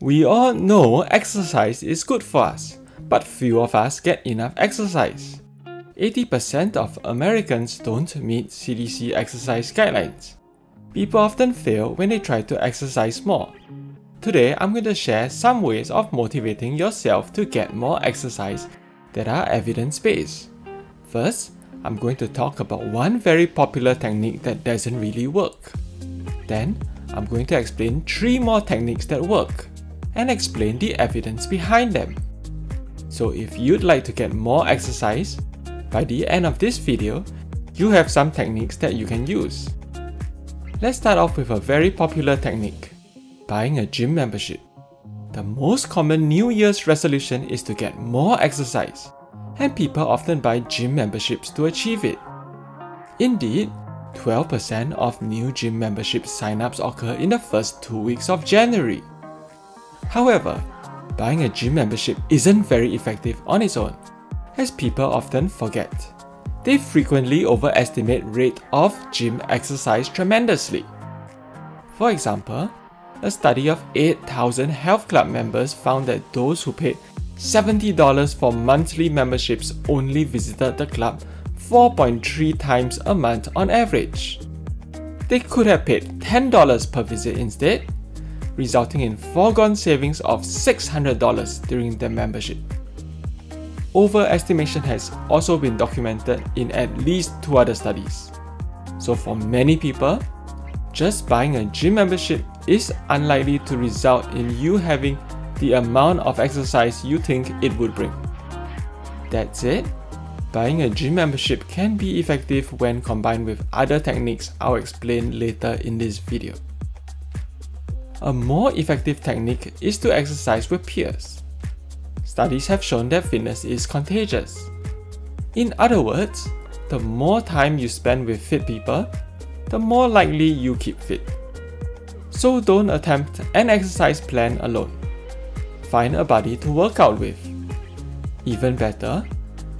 We all know exercise is good for us, but few of us get enough exercise. 80% of Americans don't meet CDC exercise guidelines. People often fail when they try to exercise more. Today, I'm going to share some ways of motivating yourself to get more exercise that are evidence based. First, I'm going to talk about one very popular technique that doesn't really work. Then, I'm going to explain three more techniques that work and explain the evidence behind them. So if you'd like to get more exercise, by the end of this video, you have some techniques that you can use. Let's start off with a very popular technique, buying a gym membership. The most common New Year's resolution is to get more exercise, and people often buy gym memberships to achieve it. Indeed, 12% of new gym membership signups occur in the first two weeks of January. However, buying a gym membership isn't very effective on its own, as people often forget. They frequently overestimate rate of gym exercise tremendously. For example, a study of 8,000 health club members found that those who paid $70 for monthly memberships only visited the club 4.3 times a month on average. They could have paid $10 per visit instead, resulting in foregone savings of $600 during their membership. Overestimation has also been documented in at least two other studies. So for many people, just buying a gym membership is unlikely to result in you having the amount of exercise you think it would bring. That said, buying a gym membership can be effective when combined with other techniques I'll explain later in this video. A more effective technique is to exercise with peers. Studies have shown that fitness is contagious. In other words, the more time you spend with fit people, the more likely you keep fit. So don't attempt an exercise plan alone. Find a buddy to work out with. Even better,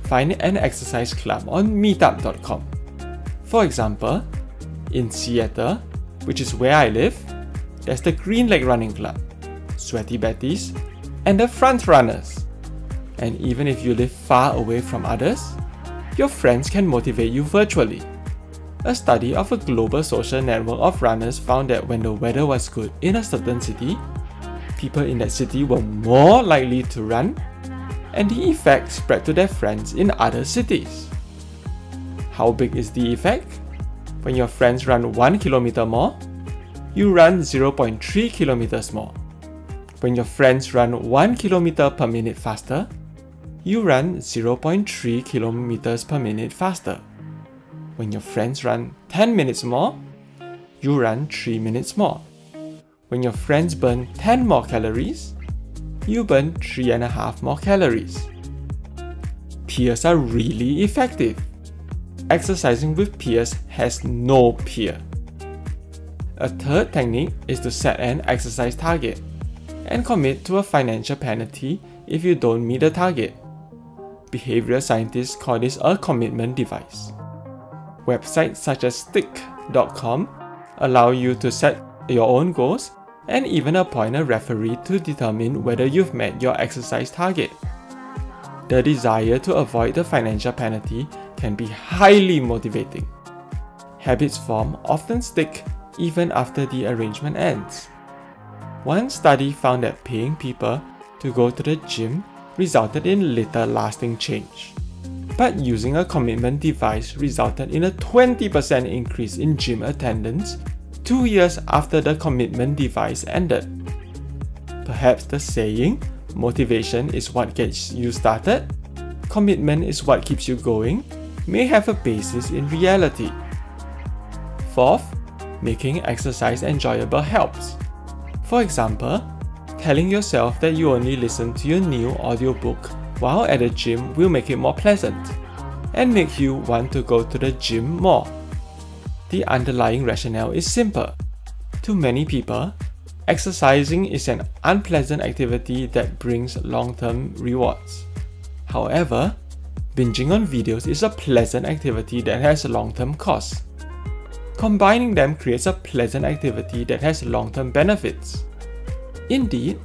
find an exercise club on meetup.com. For example, in Seattle, which is where I live, there's the Green Lake Running Club, Sweaty Betties, and the Front Runners. And even if you live far away from others, your friends can motivate you virtually. A study of a global social network of runners found that when the weather was good in a certain city, people in that city were more likely to run, and the effect spread to their friends in other cities. How big is the effect? When your friends run 1 kilometer more, you run 0.3 kilometers more. When your friends run 1 kilometer per minute faster, you run 0.3 kilometers per minute faster. When your friends run 10 minutes more, you run 3 minutes more. When your friends burn 10 more calories, you burn 3.5 more calories. Peers are really effective. Exercising with peers has no peer. A third technique is to set an exercise target and commit to a financial penalty if you don't meet the target. Behavioral scientists call this a commitment device. Websites such as stickK.com allow you to set your own goals and even appoint a referee to determine whether you've met your exercise target. The desire to avoid the financial penalty can be highly motivating. Habits formed often stick even after the arrangement ends. One study found that paying people to go to the gym resulted in little lasting change. But using a commitment device resulted in a 20% increase in gym attendance two years after the commitment device ended. Perhaps the saying, motivation is what gets you started, commitment is what keeps you going, may have a basis in reality. Fourth, making exercise enjoyable helps. For example, telling yourself that you only listen to your new audiobook while at the gym will make it more pleasant and make you want to go to the gym more. The underlying rationale is simple. To many people, exercising is an unpleasant activity that brings long term rewards. However, binging on videos is a pleasant activity that has long term costs. Combining them creates a pleasant activity that has long term benefits. Indeed,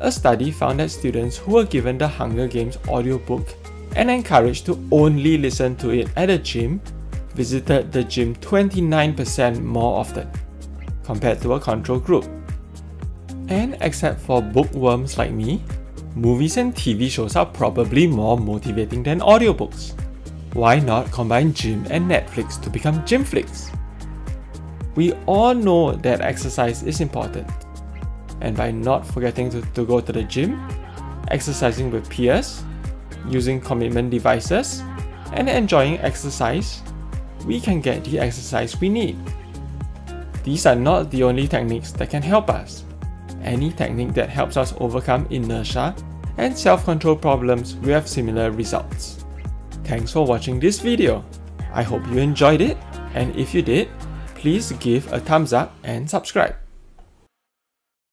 a study found that students who were given the Hunger Games audiobook and encouraged to only listen to it at the gym visited the gym 29% more often compared to a control group. And except for bookworms like me, movies and TV shows are probably more motivating than audiobooks. Why not combine gym and Netflix to become Gymflix? We all know that exercise is important, and by not forgetting to, to go to the gym, exercising with peers, using commitment devices, and enjoying exercise, we can get the exercise we need. These are not the only techniques that can help us. Any technique that helps us overcome inertia and self-control problems will have similar results. Thanks for watching this video. I hope you enjoyed it and if you did, please give a thumbs up and subscribe.